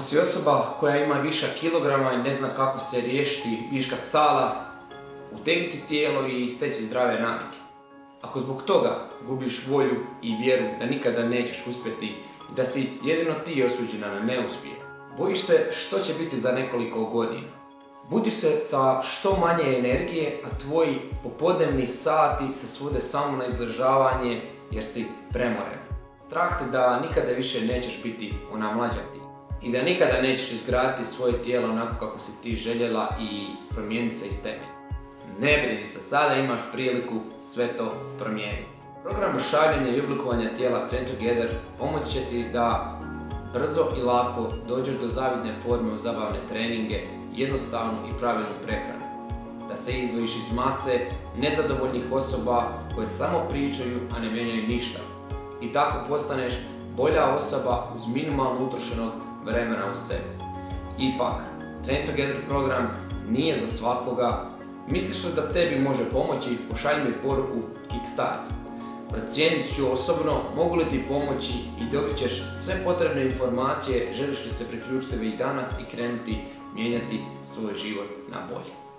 si osoba koja ima viša kilograma i ne zna kako se riješiti viška sala, utegnuti tijelo i steći zdrave navike. Ako zbog toga gubiš volju i vjeru da nikada nećeš uspjeti i da si jedino ti osuđena na neuspjeh, bojiš se što će biti za nekoliko godina. Budiš se sa što manje energije, a tvoji popodnevni sati se svode samo na izdržavanje jer si premoren. Strah te da nikada više nećeš biti ona mlađa ti i da nikada nećeš izgraditi svoje tijelo onako kako si ti željela i promijeniti se iz temelja. Ne brini se, sada imaš priliku sve to promijeniti. Program šaljenja i oblikovanja tijela Train Together pomoći će ti da brzo i lako dođeš do zavidne forme u zabavne treninge, jednostavnu i pravilnu prehranu. Da se izdvojiš iz mase nezadovoljnih osoba koje samo pričaju, a ne mijenjaju ništa. I tako postaneš bolja osoba uz minimalno utrošenog vremena u sebi. Ipak, Train Together program nije za svakoga. Misliš li da tebi može pomoći, pošalji mi poruku Kickstart. Procijenit ću osobno mogu li ti pomoći i dobit ćeš sve potrebne informacije želiš li se priključiti već danas i krenuti mijenjati svoj život na bolje.